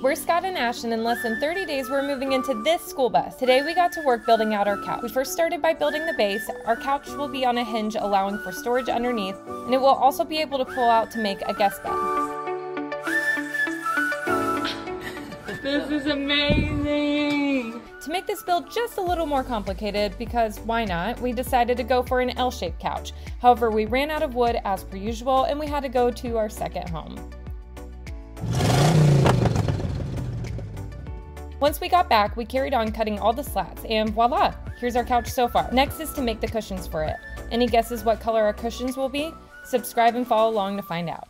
We're Scott and Ash, and in less than 30 days, we're moving into this school bus. Today, we got to work building out our couch. We first started by building the base. Our couch will be on a hinge, allowing for storage underneath, and it will also be able to pull out to make a guest bed. This is amazing! To make this build just a little more complicated, because why not, we decided to go for an L-shaped couch. However, we ran out of wood as per usual, and we had to go to our second home. Once we got back, we carried on cutting all the slats, and voila, here's our couch so far. Next is to make the cushions for it. Any guesses what color our cushions will be? Subscribe and follow along to find out.